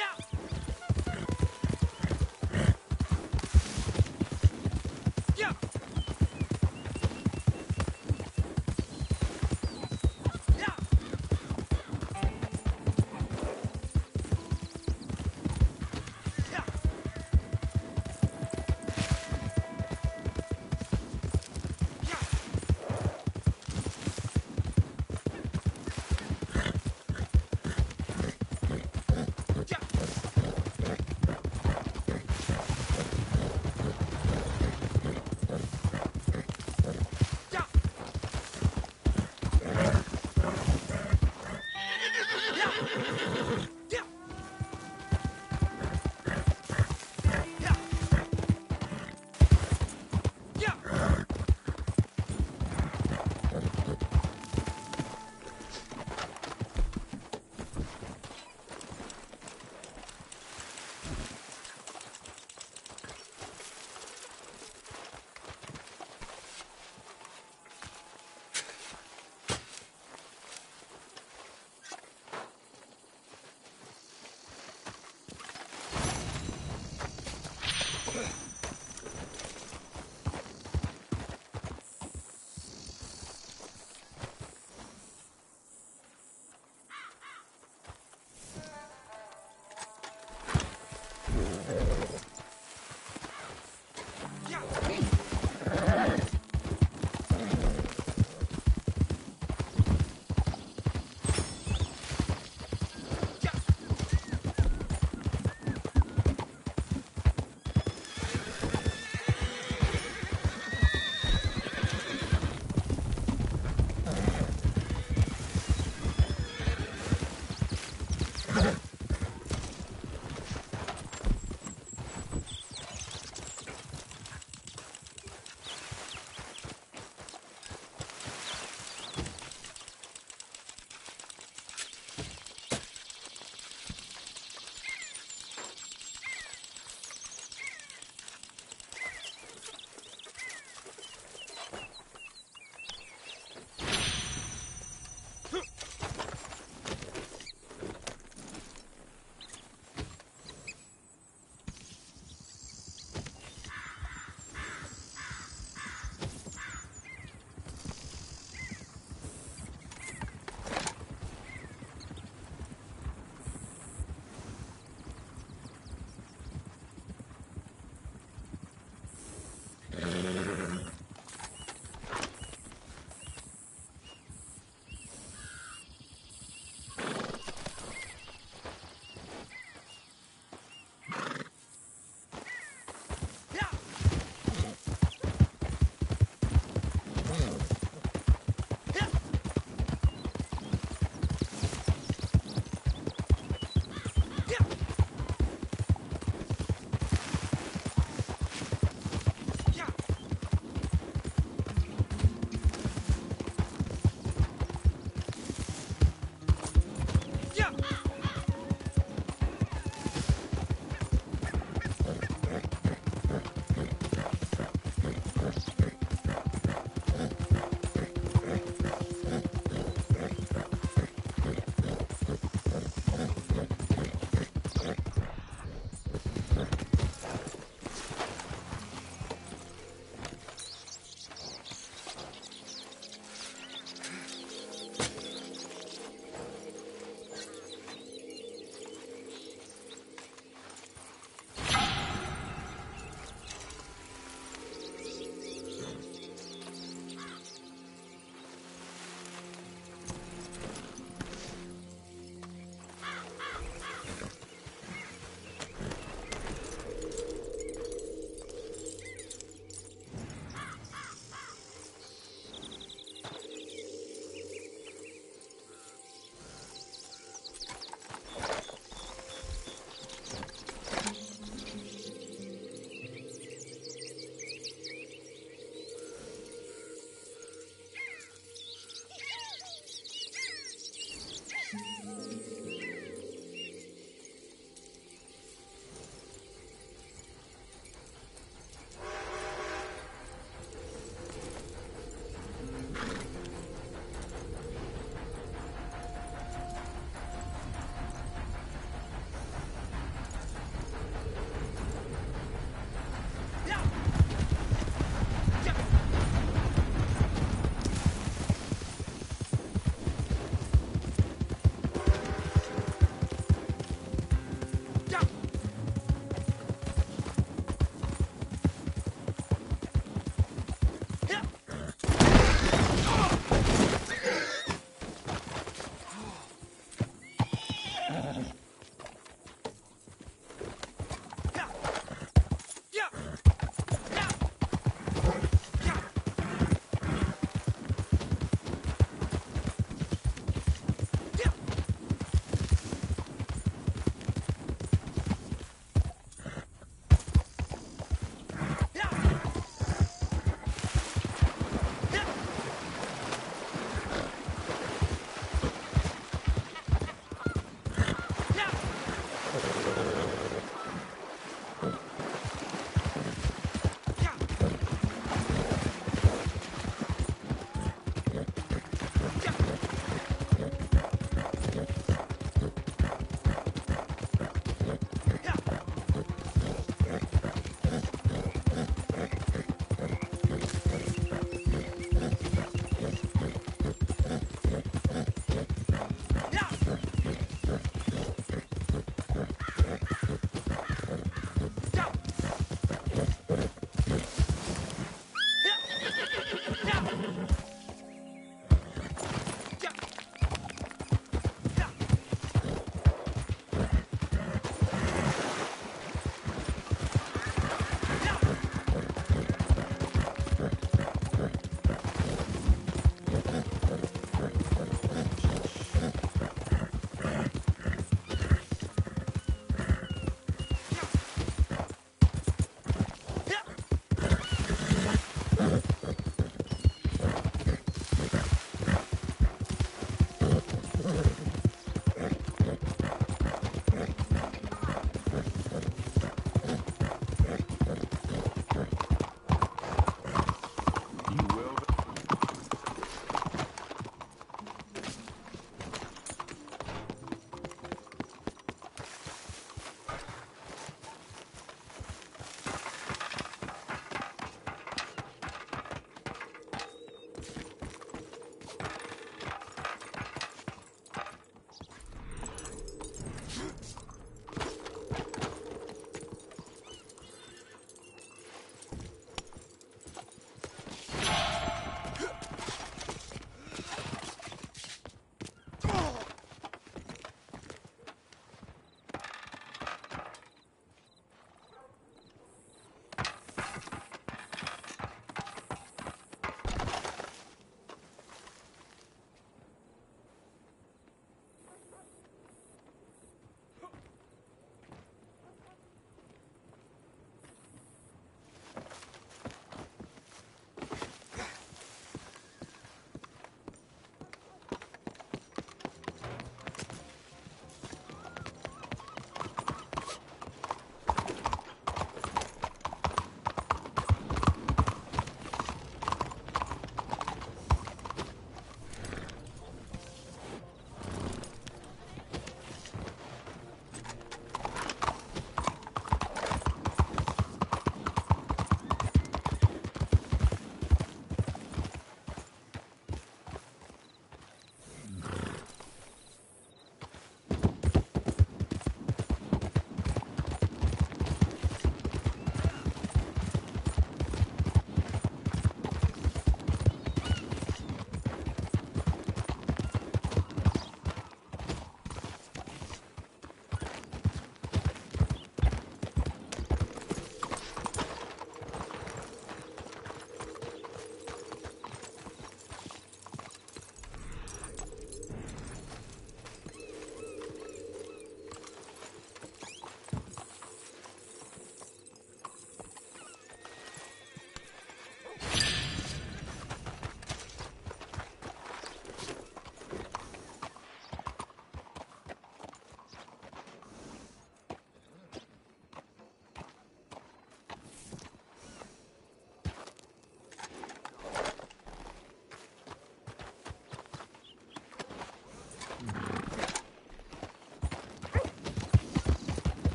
Now. Mm-hmm.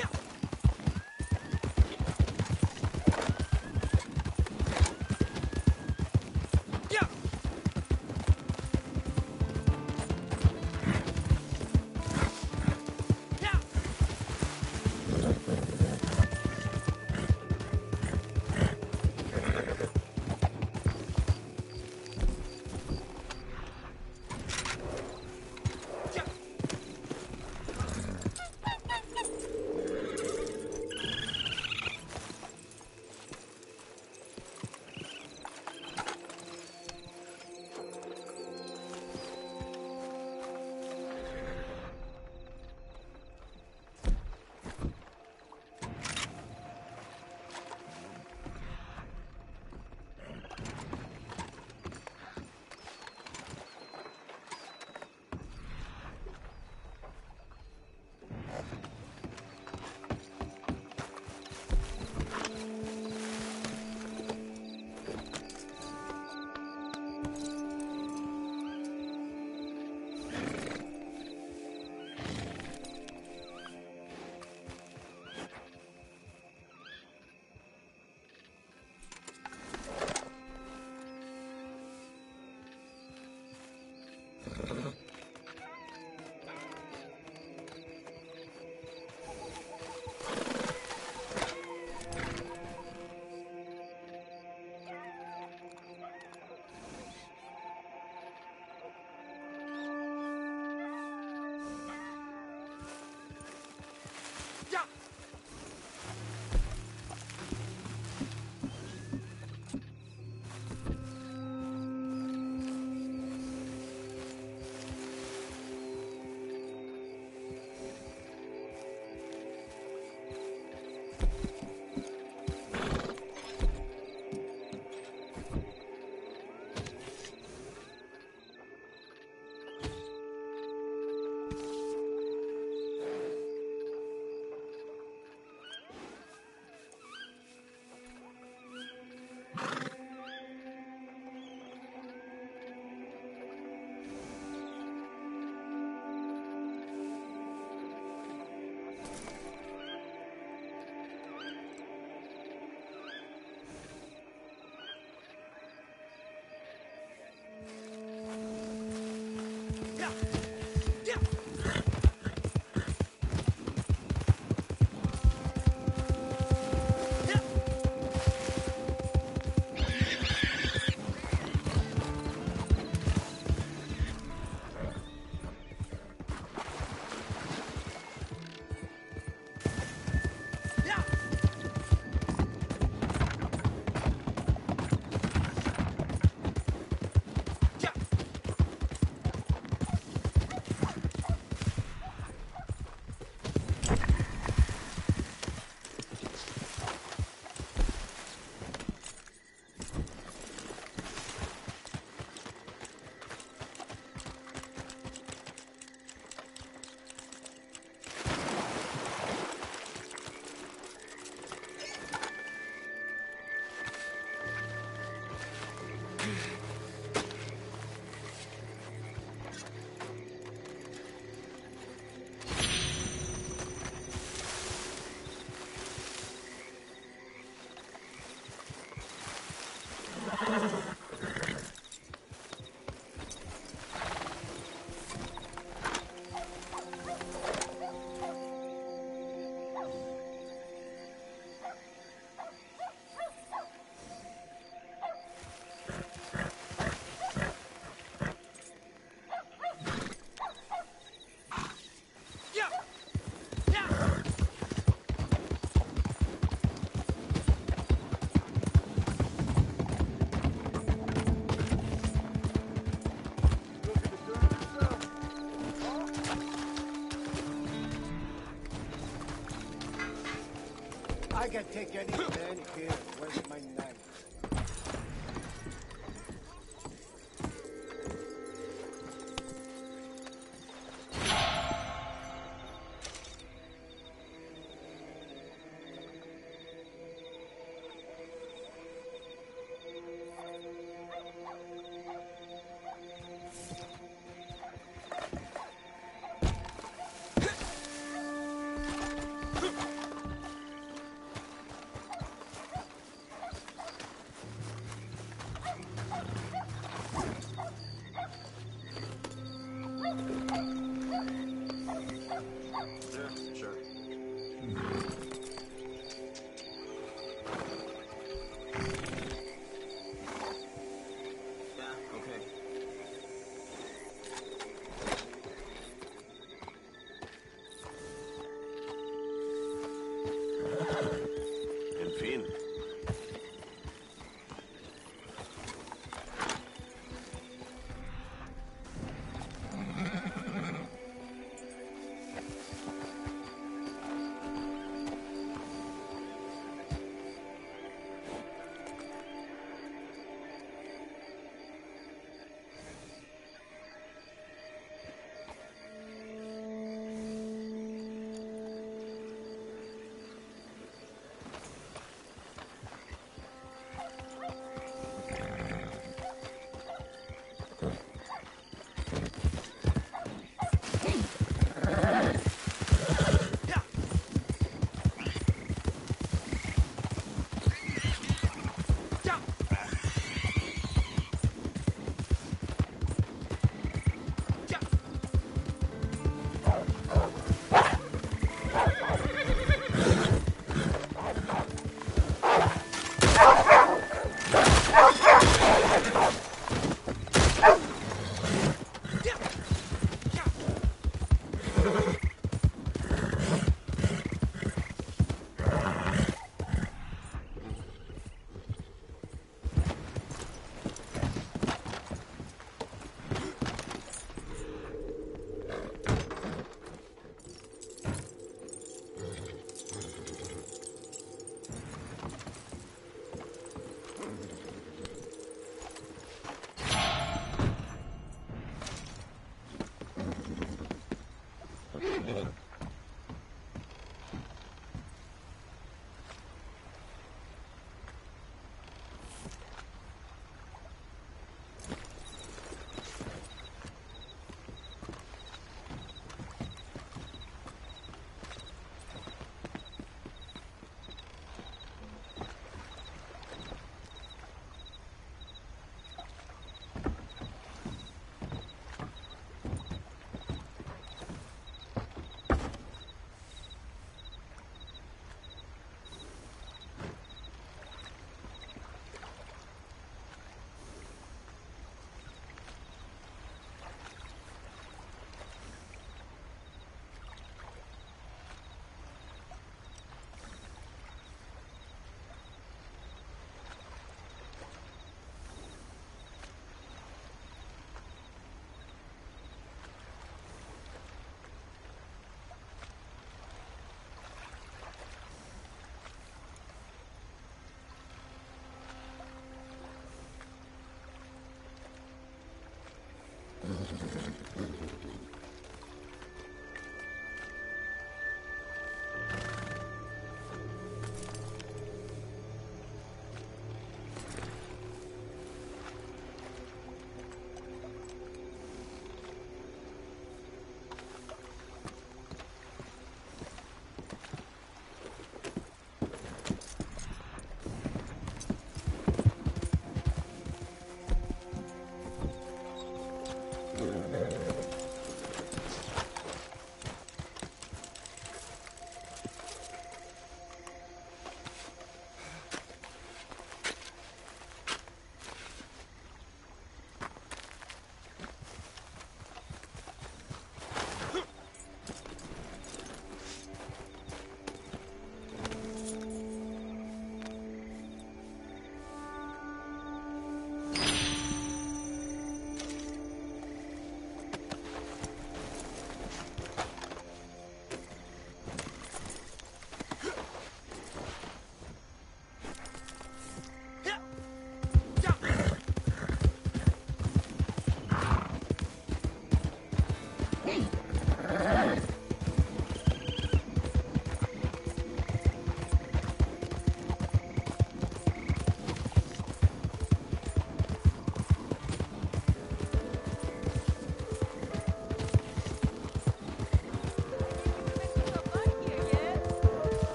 Yeah. I can take any